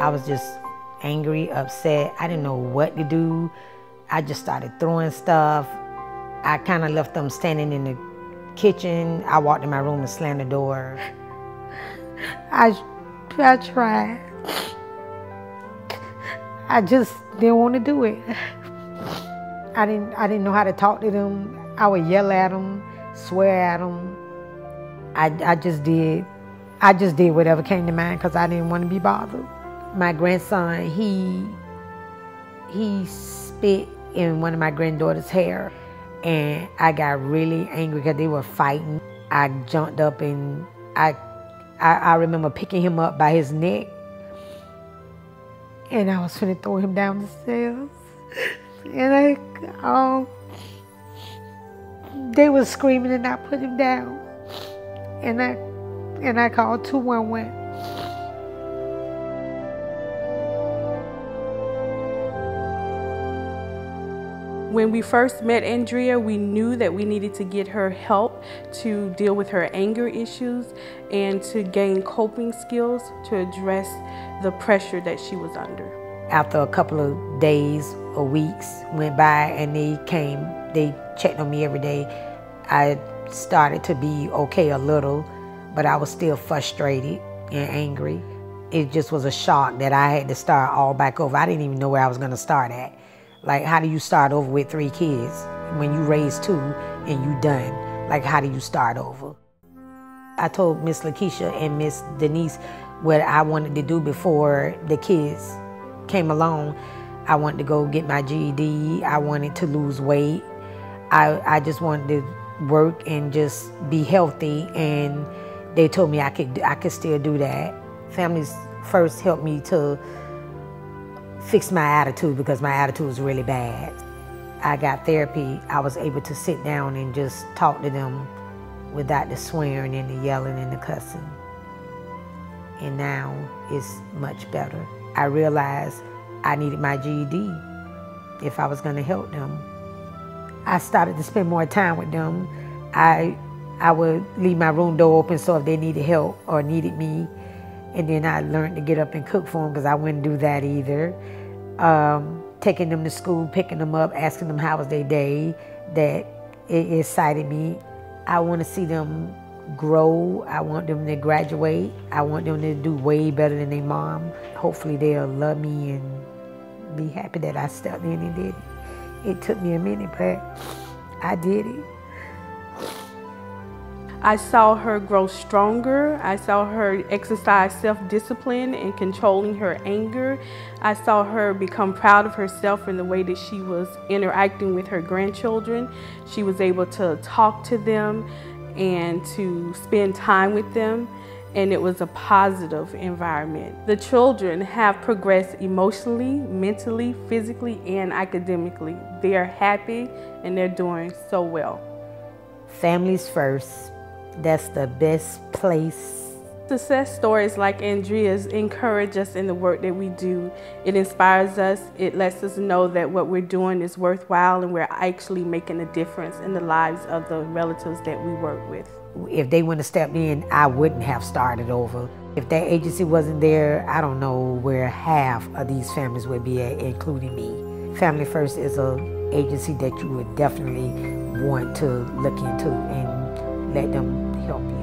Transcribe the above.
I was just angry, upset. I didn't know what to do. I just started throwing stuff. I kind of left them standing in the kitchen. I walked in my room and slammed the door. I, I tried. I just didn't want to do it. I didn't, I didn't know how to talk to them. I would yell at them, swear at them. I, I just did, I just did whatever came to mind because I didn't want to be bothered. My grandson, he, he spit in one of my granddaughter's hair and I got really angry because they were fighting. I jumped up and I, I, I remember picking him up by his neck and I was to throw him down the stairs. And I, um, they were screaming and I put him down. And I, and I called 211. When we first met Andrea, we knew that we needed to get her help to deal with her anger issues and to gain coping skills to address the pressure that she was under. After a couple of days or weeks went by and they came, they checked on me every day, I started to be okay a little, but I was still frustrated and angry. It just was a shock that I had to start all back over. I didn't even know where I was going to start at. Like, how do you start over with three kids when you raise two and you done? Like, how do you start over? I told Miss Lakeisha and Miss Denise what I wanted to do before the kids came along. I wanted to go get my GED. I wanted to lose weight. I, I just wanted to work and just be healthy. And they told me I could I could still do that. Families first helped me to fix my attitude because my attitude was really bad. I got therapy. I was able to sit down and just talk to them without the swearing and the yelling and the cussing. And now it's much better. I realized I needed my GED if I was going to help them. I started to spend more time with them. I I would leave my room door open so if they needed help or needed me, and then I learned to get up and cook for them because I wouldn't do that either. Um, taking them to school, picking them up, asking them how was their day, that it excited me. I want to see them grow. I want them to graduate. I want them to do way better than their mom. Hopefully they'll love me and be happy that I stepped in and did it. It took me a minute, but I did it. I saw her grow stronger. I saw her exercise self-discipline and controlling her anger. I saw her become proud of herself in the way that she was interacting with her grandchildren. She was able to talk to them and to spend time with them and it was a positive environment. The children have progressed emotionally, mentally, physically, and academically. They are happy and they're doing so well. Families first. That's the best place. Success stories like Andrea's encourage us in the work that we do. It inspires us. It lets us know that what we're doing is worthwhile and we're actually making a difference in the lives of the relatives that we work with. If they wouldn't have stepped in, I wouldn't have started over. If that agency wasn't there, I don't know where half of these families would be at, including me. Family First is an agency that you would definitely want to look into and let them help you.